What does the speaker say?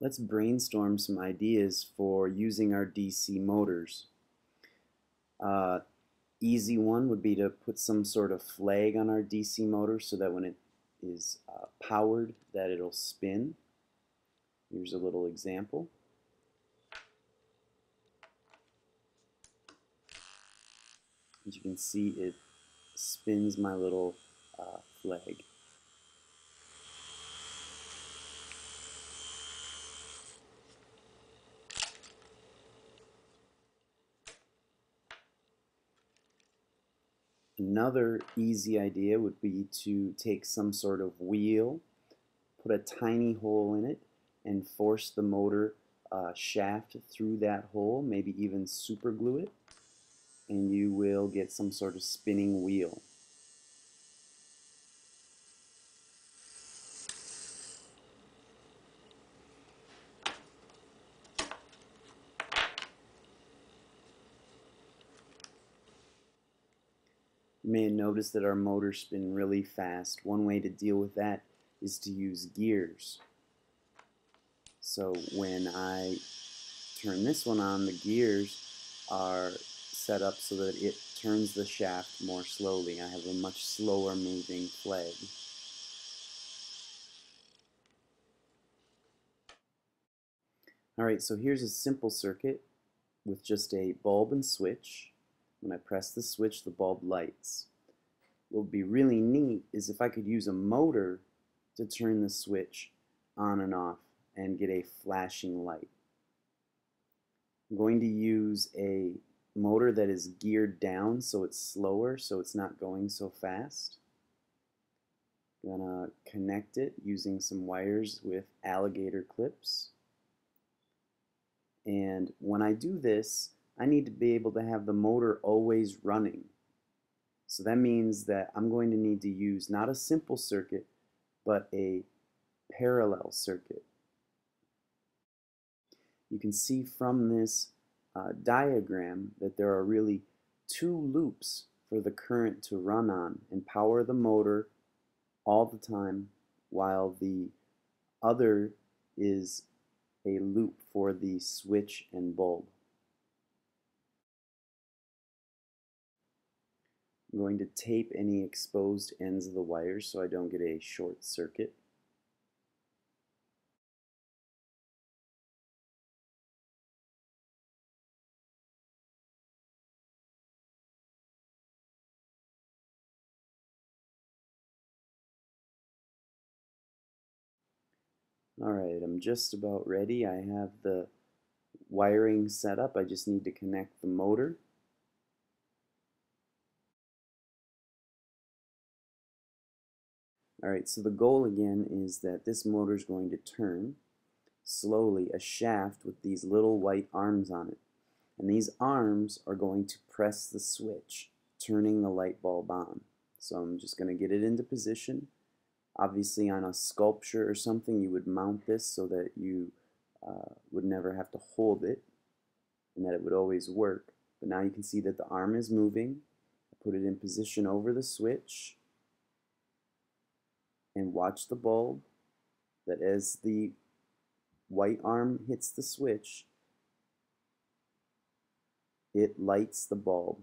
Let's brainstorm some ideas for using our DC motors. Uh, easy one would be to put some sort of flag on our DC motor so that when it is uh, powered that it'll spin. Here's a little example. As you can see it spins my little uh, flag. Another easy idea would be to take some sort of wheel, put a tiny hole in it, and force the motor uh, shaft through that hole, maybe even super glue it, and you will get some sort of spinning wheel. You may have noticed that our motors spin really fast. One way to deal with that is to use gears. So when I turn this one on, the gears are set up so that it turns the shaft more slowly. I have a much slower moving flag. Alright, so here's a simple circuit with just a bulb and switch. When I press the switch, the bulb lights. What would be really neat is if I could use a motor to turn the switch on and off and get a flashing light. I'm going to use a motor that is geared down so it's slower so it's not going so fast. I'm gonna connect it using some wires with alligator clips. And when I do this, I need to be able to have the motor always running. So that means that I'm going to need to use not a simple circuit, but a parallel circuit. You can see from this uh, diagram that there are really two loops for the current to run on and power the motor all the time while the other is a loop for the switch and bulb. I'm going to tape any exposed ends of the wires so I don't get a short circuit. Alright, I'm just about ready. I have the wiring set up. I just need to connect the motor. Alright, so the goal again is that this motor is going to turn slowly a shaft with these little white arms on it. And these arms are going to press the switch, turning the light bulb on. So I'm just going to get it into position. Obviously on a sculpture or something you would mount this so that you uh, would never have to hold it and that it would always work. But now you can see that the arm is moving. I put it in position over the switch and watch the bulb that as the white arm hits the switch, it lights the bulb